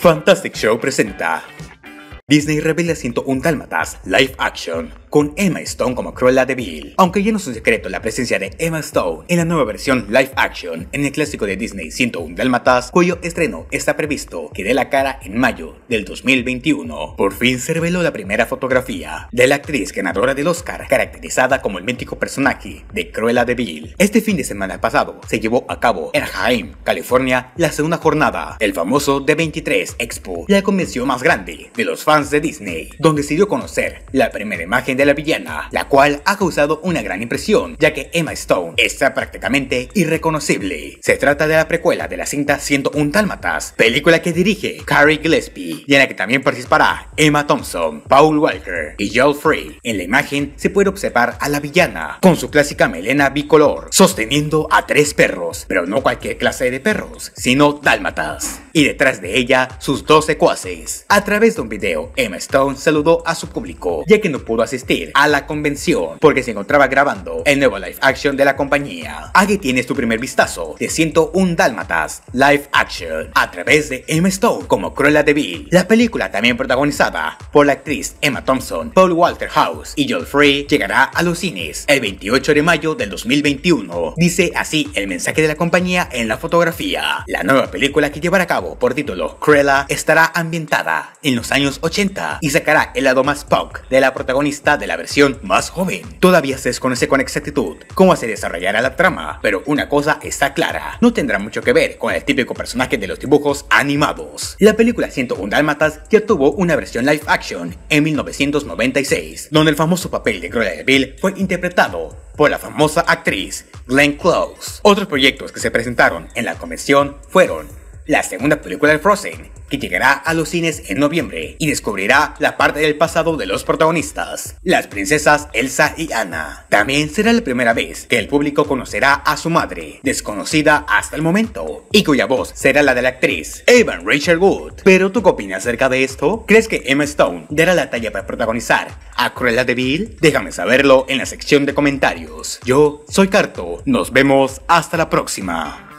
Fantastic Show presenta Disney revela 101 Dálmatas Live Action con Emma Stone como Cruella de Vil. Aunque ya no es secreto la presencia de Emma Stone en la nueva versión Live Action en el clásico de Disney 101 Dálmatas, cuyo estreno está previsto que dé la cara en mayo del 2021. Por fin se reveló la primera fotografía de la actriz ganadora del Oscar, caracterizada como el mítico personaje de Cruella de Vil. Este fin de semana pasado se llevó a cabo en Anaheim, California, la segunda jornada, el famoso D23 Expo, la convención más grande de los fans de Disney, donde se dio conocer la primera imagen de la villana, la cual ha causado una gran impresión, ya que Emma Stone está prácticamente irreconocible. Se trata de la precuela de la cinta 101 Dálmatas, película que dirige Carrie Gillespie, y en la que también participará Emma Thompson, Paul Walker y Joel Frey. En la imagen se puede observar a la villana, con su clásica melena bicolor, sosteniendo a tres perros, pero no cualquier clase de perros, sino dálmatas. Y detrás de ella, sus dos secuaces. A través de un video, Emma Stone saludó a su público, ya que no pudo asistir a la convención porque se encontraba grabando el nuevo live action de la compañía. Aquí tienes tu primer vistazo de 101 Dálmatas live action a través de Emma Stone como Cruella de Vil. La película también protagonizada por la actriz Emma Thompson, Paul Walter House y Joel Frey llegará a los cines el 28 de mayo del 2021. Dice así el mensaje de la compañía en la fotografía. La nueva película que llevará a cabo por título Cruella estará ambientada en los años 80 y sacará el lado más punk de la protagonista de la versión más joven. Todavía se desconoce con exactitud cómo se desarrollará la trama, pero una cosa está clara, no tendrá mucho que ver con el típico personaje de los dibujos animados. La película 101 Dálmatas ya tuvo una versión live action en 1996, donde el famoso papel de Cruella de Vil fue interpretado por la famosa actriz Glenn Close. Otros proyectos que se presentaron en la convención fueron la segunda película de Frozen, que llegará a los cines en noviembre y descubrirá la parte del pasado de los protagonistas, las princesas Elsa y Anna. También será la primera vez que el público conocerá a su madre, desconocida hasta el momento, y cuya voz será la de la actriz Evan Rachel Wood. Pero ¿tú qué opinas acerca de esto? ¿Crees que Emma Stone dará la talla para protagonizar a Cruella de Vil? Déjame saberlo en la sección de comentarios. Yo soy Carto, nos vemos hasta la próxima.